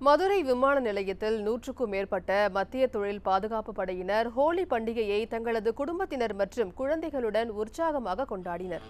மதுரை விமான நிலையத்தில் நூற்றுக்கும் மேற்பட்ட மத்திய தொழில் பாதுகாப்பு படையினர் ஹோலி பண்டிகையை தங்களது குடும்பத்தினர் மற்றும் குழந்தைகளுடன் உற்சாகமாக கொண்டாடினர்.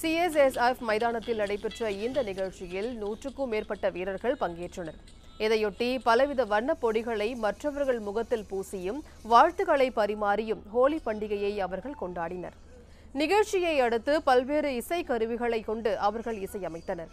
சிஎஸ்எஸ்எஃப் மைதானத்தில் நடைபெற்ற இந்த நிகழ்ச்சியில் நூற்றுக்கும் மேற்பட்ட வீரர்கள் பங்கேற்றனர். இதையொட்டி பலவித வண்ணப் பொடிகளை மற்றவர்கள் முகத்தில் பூசியும் வாழ்த்துக்களை பரிமாறியும் ஹோலி பண்டிகையை அவர்கள் கொண்டாடினர். நிகழ்ச்சியை அடுத்து பல்வேறு இசை கருவிகளை கொண்டு அவர்கள் இசையமைத்தனர்.